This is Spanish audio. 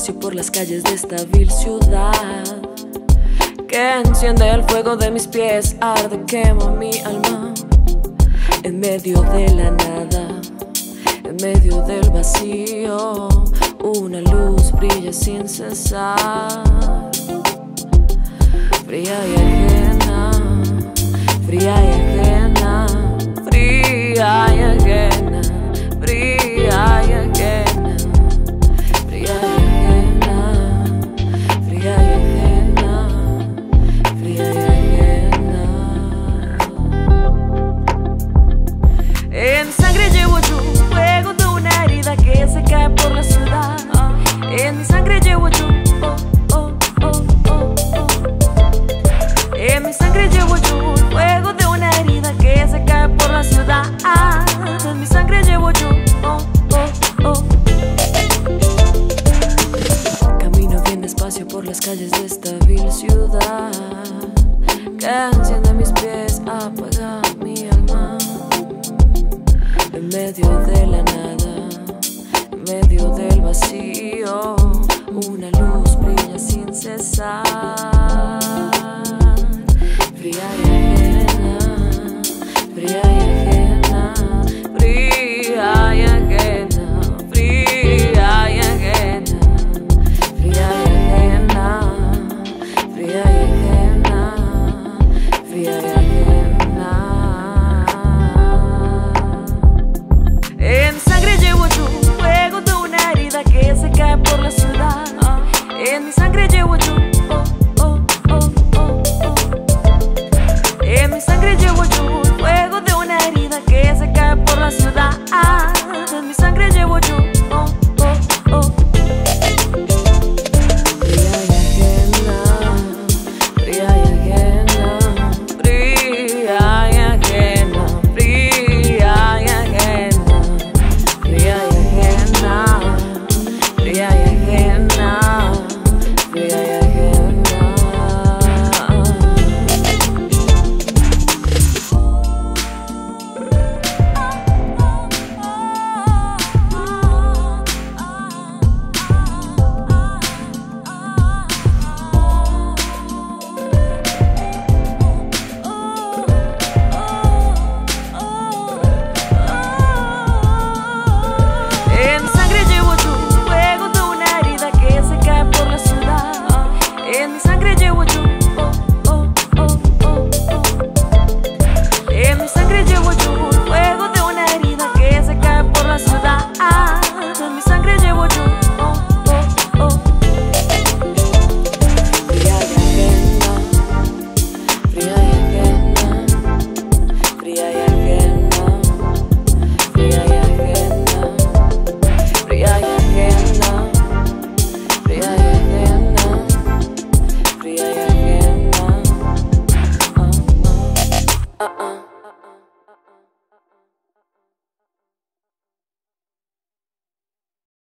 despacio por las calles de esta vil ciudad. Que enciende el fuego de mis pies, arde, quema mi alma. En medio de la nada, en medio del vacío, una luz brilla sin cesar. Fría y sangre llevo yo, oh, oh, oh, oh, oh. En mi sangre llevo yo fuego de una herida que se cae por la ciudad. En mi sangre llevo yo, oh, oh, oh. Camino bien despacio por las calles de esta vil ciudad. Que enciende mis pies, apaga mi alma. En medio de la nada, en medio del vacío, una luz brilla sin cesar. sangue